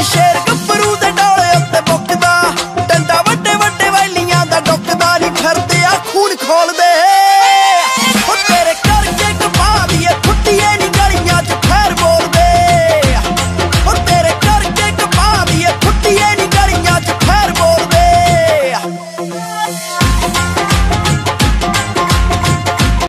ਵਾਂਗ ਸ਼ੇਰ ਗੱਭਰੂ ਦੇ ਡੋਲੇ ਉੱਤੇ ਬੁੱਕਦਾ ਡੰਡਾ ਵੱਡੇ ਵੱਡੇ ਵੈਲੀਆਂ ਦਾ ਡੁੱਕਦਾ ਨਹੀਂ ਫਿਰਦੇ ਆ ਖੂਨ ਖੋਲਦਾ